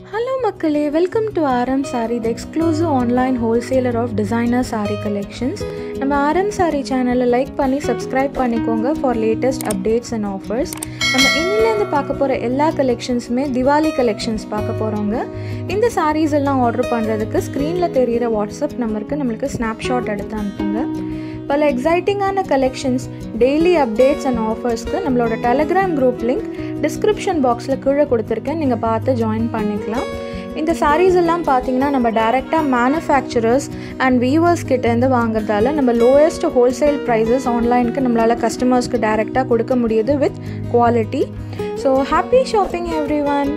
Hello மக்களே. Welcome to R M sari the exclusive online wholesaler of designer sari collections நம்ம RM sari சேனலை like பண்ணி subscribe பண்ணிக்கோங்க for latest updates and offers நம்ம இன்னிலேருந்து பார்க்க போகிற எல்லா கலெக்ஷன்ஸுமே திவாலி கலெக்ஷன்ஸ் பார்க்க போகிறோங்க இந்த சாரீஸ் எல்லாம் ஆர்டர் பண்ணுறதுக்கு ஸ்க்ரீனில் தெரிகிற வாட்ஸ்அப் நம்பருக்கு நம்மளுக்கு ஸ்னாப்ஷாட் எடுத்து அனுப்புங்க. பல எக்ஸைட்டிங்கான கலெக்ஷன்ஸ் டெய்லி அப்டேட்ஸ் அண்ட் ஆஃபர்ஸ்க்கு நம்மளோட டெலகிராம் குரூப் லிங்க் டிஸ்கிரிப்ஷன் பாக்ஸில் கீழே கொடுத்துருக்கேன். நீங்கள் பார்த்து ஜாயின் பண்ணிக்கலாம். இந்த சாரீஸ் எல்லாம் பார்த்தீங்கன்னா நம்ம டைரெக்டாக மேனுஃபேக்சரர்ஸ் அண்ட் வீவர்ஸ் கிட்டேருந்து வாங்குறதால நம்ம லோயஸ்ட் ஹோல்சேல் ப்ரைஸஸ் ஆன்லைனுக்கு நம்மளால் கஸ்டமர்ஸ்க்கு டைரெக்டாக கொடுக்க முடியுது with quality so happy shopping every one